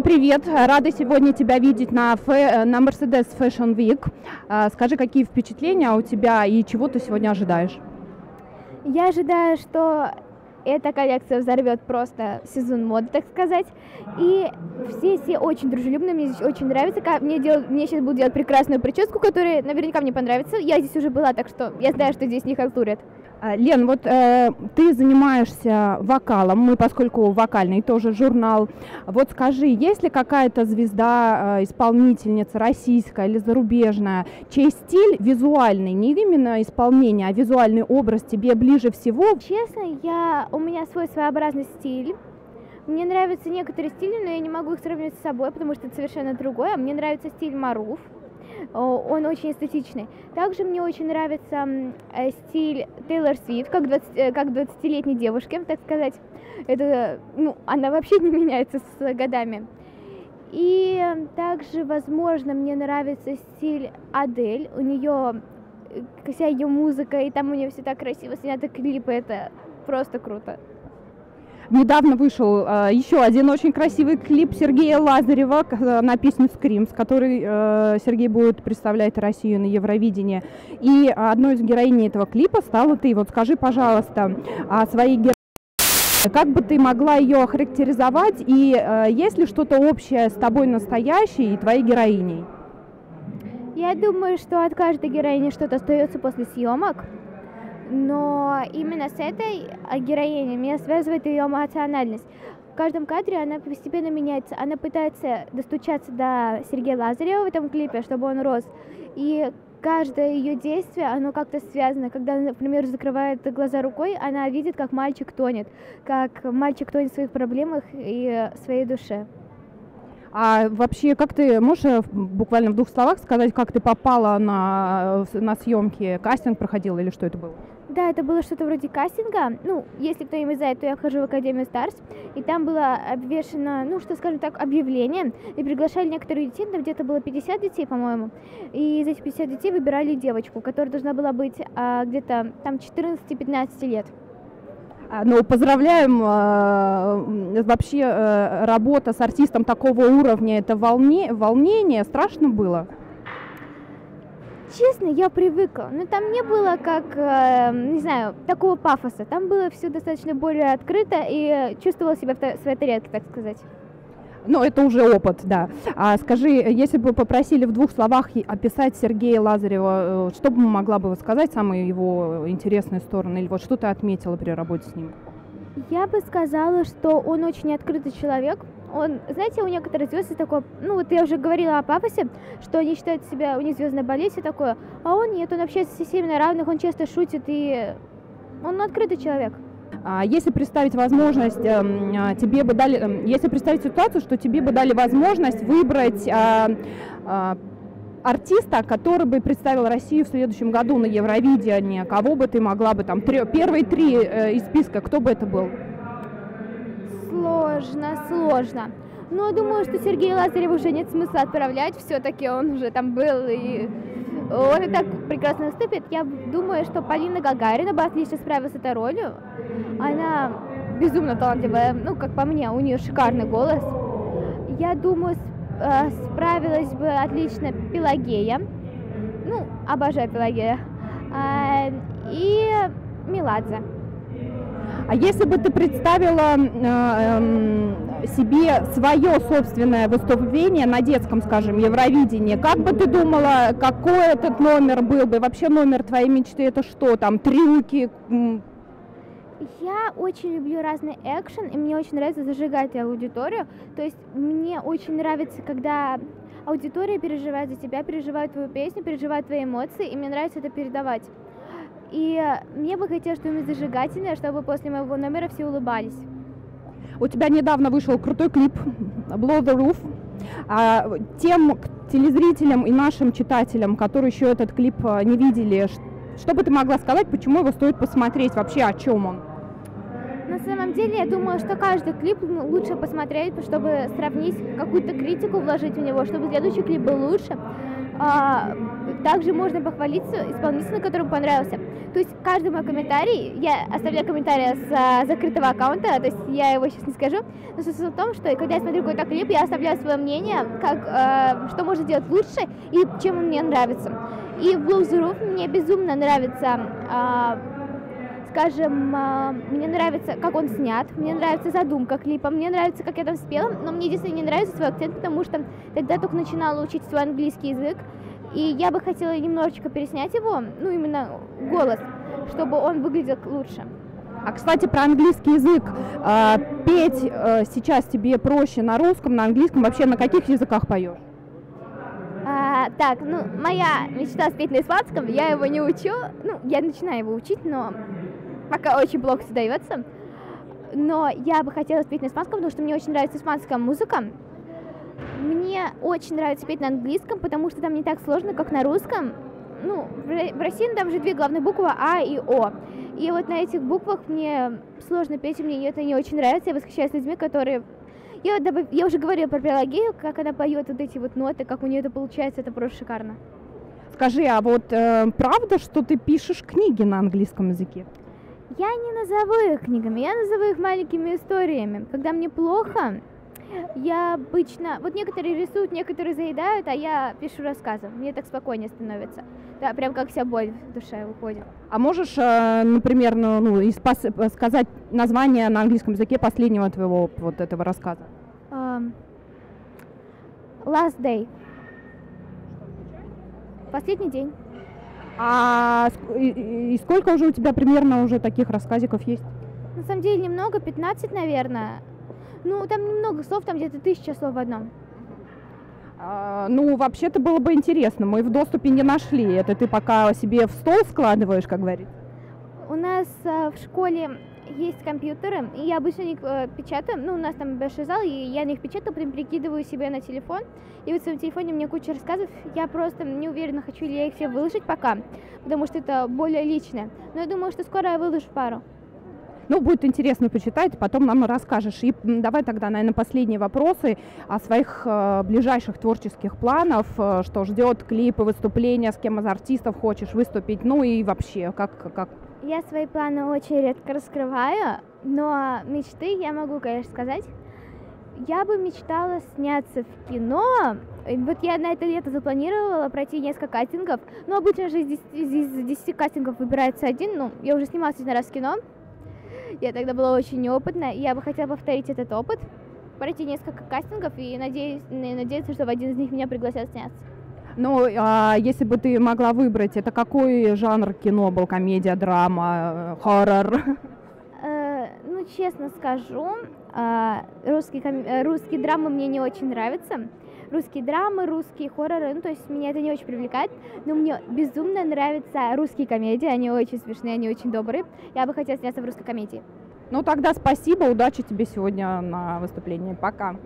Лена, привет! Рада сегодня тебя видеть на, фэ... на Mercedes Fashion Week. А, скажи, какие впечатления у тебя и чего ты сегодня ожидаешь? Я ожидаю, что эта коллекция взорвет просто сезон моды, так сказать. И все все очень дружелюбные, мне здесь очень нравится. Мне, дел... мне сейчас будут делать прекрасную прическу, которая наверняка мне понравится. Я здесь уже была, так что я знаю, что здесь не халтурят. А, Лен, вот э, ты занимаешься вокалом, мы, поскольку вокальный тоже журнал. Вот скажи, есть ли какая-то звезда, э, исполнительница российская или зарубежная, чей стиль визуальный, не именно исполнение, а визуальный образ тебе ближе всего? Честно, я, у меня свой своеобразный стиль. Мне нравятся некоторые стили, но я не могу их сравнивать с собой, потому что это совершенно другое. Мне нравится стиль Маруф он очень эстетичный. Также мне очень нравится э, стиль Тейлор Свифт, как 20, э, как 20-летней девушки, так сказать. Это, ну, она вообще не меняется с годами. И также, возможно, мне нравится стиль Адель. У нее э, вся ее музыка, и там у нее все так красиво сняты клипы, это просто круто. Недавно вышел э, еще один очень красивый клип Сергея Лазарева э, на песню «Скрим», с которой э, Сергей будет представлять Россию на Евровидении. И одной из героиней этого клипа стала ты. Вот скажи, пожалуйста, о своей героине. Как бы ты могла ее охарактеризовать, и э, есть ли что-то общее с тобой настоящей и твоей героиней? Я думаю, что от каждой героини что-то остается после съемок но именно с этой а, героиней меня связывает ее эмоциональность. В каждом кадре она постепенно меняется. Она пытается достучаться до Сергея Лазарева в этом клипе, чтобы он рос. И каждое ее действие, оно как-то связано. Когда например, закрывает глаза рукой, она видит, как мальчик тонет, как мальчик тонет в своих проблемах и в своей душе. А вообще, как ты можешь э, буквально в двух словах сказать, как ты попала на, на съемки? Кастинг проходил или что это было? Да, это было что-то вроде кастинга. Ну, если кто не знает, то я хожу в Академию Старс, и там было обвешено, ну, что скажем так, объявление, и приглашали некоторых детей, там где-то было 50 детей, по-моему, и из этих 50 детей выбирали девочку, которая должна была быть а, где-то там 14-15 лет. А, ну, поздравляем. Э, вообще э, работа с артистом такого уровня, это волне, волнение, страшно было? Честно, я привыкла. Но там не было как, э, не знаю, такого пафоса. Там было все достаточно более открыто и чувствовала себя в своей тарелке, так сказать. Ну, это уже опыт, да. А скажи, если бы попросили в двух словах описать Сергея Лазарева, э, что бы могла бы сказать, самые его интересные стороны, или вот что ты отметила при работе с ним? Я бы сказала, что он очень открытый человек. Он, знаете, у некоторых звезд такое, ну вот я уже говорила о папасе, что они считают себя, у них звездная болезнь и такое, а он нет, он общается со всеми на равных, он часто шутит и он открытый человек. А если представить возможность, эм, а, тебе бы дали, эм, если представить ситуацию, что тебе бы дали возможность выбрать а, артиста, который бы представил Россию в следующем году на Евровидении, кого бы ты могла бы там, первые три э, из списка, кто бы это был? Сложно, сложно. Но я думаю, что Сергея Лазарева уже нет смысла отправлять, все-таки он уже там был и он и так прекрасно выступит. Я думаю, что Полина Гагарина бы отлично справилась с этой ролью. Она безумно талантливая, ну, как по мне, у нее шикарный голос. Я думаю, э, справилась бы отлично Пелагея. Ну, обожаю Пелагея. А, и Меладзе. А если бы ты представила э, э, себе свое собственное выступление на детском, скажем, Евровидении, как бы ты думала, какой этот номер был бы? Вообще номер твоей мечты это что? Там трюки? Я очень люблю разный экшен, и мне очень нравится зажигать аудиторию. То есть мне очень нравится, когда аудитория переживает за тебя, переживает твою песню, переживает твои эмоции, и мне нравится это передавать. И мне бы хотелось что-нибудь зажигательное, чтобы после моего номера все улыбались. У тебя недавно вышел крутой клип Blow the Roof. А, тем телезрителям и нашим читателям, которые еще этот клип а, не видели, что бы ты могла сказать, почему его стоит посмотреть, вообще о чем он? На самом деле, я думаю, что каждый клип лучше посмотреть, чтобы сравнить какую-то критику, вложить в него, чтобы следующий клип был лучше. А, также можно похвалиться исполнителем, которому понравился. То есть каждый мой комментарий, я оставляю комментарий с а, закрытого аккаунта, то есть я его сейчас не скажу, но смысл в том, что когда я смотрю какой-то клип, я оставляю свое мнение, как, э, что можно сделать лучше и чем он мне нравится. И в Blues Roof мне безумно нравится э, скажем, а, мне нравится, как он снят, мне нравится задумка клипа, мне нравится, как я там спела, но мне единственное не нравится свой акцент, потому что тогда только начинала учить свой английский язык, и я бы хотела немножечко переснять его, ну именно голос, чтобы он выглядел лучше. А, кстати, про английский язык. А, петь а, сейчас тебе проще на русском, на английском, вообще на каких языках поешь? А, так, ну, моя мечта спеть на испанском, я его не учу, ну, я начинаю его учить, но пока очень плохо все дается. Но я бы хотела спеть на испанском, потому что мне очень нравится испанская музыка. Мне очень нравится петь на английском, потому что там не так сложно, как на русском. Ну, в России там же две главные буквы А и О. И вот на этих буквах мне сложно петь, и мне это не очень нравится. Я восхищаюсь людьми, которые... Я, я уже говорила про Пелагею, как она поет вот эти вот ноты, как у нее это получается, это просто шикарно. Скажи, а вот э, правда, что ты пишешь книги на английском языке? Я не назову их книгами, я назову их маленькими историями. Когда мне плохо, я обычно... Вот некоторые рисуют, некоторые заедают, а я пишу рассказы. Мне так спокойнее становится. Да, прям как вся боль в душе уходит. А можешь, э, например, ну, ну сказать название на английском языке последнего твоего вот этого рассказа? Um, last Day. Последний день. А и, и сколько уже у тебя примерно уже таких рассказиков есть? На самом деле немного, 15, наверное. Ну, там немного слов, там где-то тысяча слов в одном. А, ну, вообще-то было бы интересно. Мы в доступе не нашли. Это ты пока себе в стол складываешь, как говорится? У нас а, в школе есть компьютеры, и я обычно их э, печатаю, ну, у нас там большой зал, и я на них печатаю, потом перекидываю себе на телефон, и вот в своем телефоне меня куча рассказов, я просто не уверена, хочу ли я их все выложить пока, потому что это более личное, но я думаю, что скоро я выложу пару. Ну, будет интересно почитать, потом нам расскажешь. И давай тогда, наверное, последние вопросы о своих э, ближайших творческих планах, э, что ждет клипы, выступления, с кем из артистов хочешь выступить, ну и вообще, как, как я свои планы очень редко раскрываю, но мечты я могу, конечно, сказать. Я бы мечтала сняться в кино. Вот я на это лето запланировала пройти несколько кастингов. Ну, обычно же из 10, из 10 кастингов выбирается один. Ну, я уже снималась один раз в кино. Я тогда была очень неопытна. Я бы хотела повторить этот опыт. Пройти несколько кастингов и надеюсь, надеяться, что в один из них меня пригласят сняться. Ну, а если бы ты могла выбрать, это какой жанр кино был? Комедия, драма, хоррор? Э, ну, честно скажу, э, русские, э, русские драмы мне не очень нравятся. Русские драмы, русские хорроры, ну, то есть меня это не очень привлекает, но мне безумно нравятся русские комедии, они очень смешные, они очень добрые. Я бы хотела сняться в русской комедии. Ну, тогда спасибо, удачи тебе сегодня на выступлении. Пока.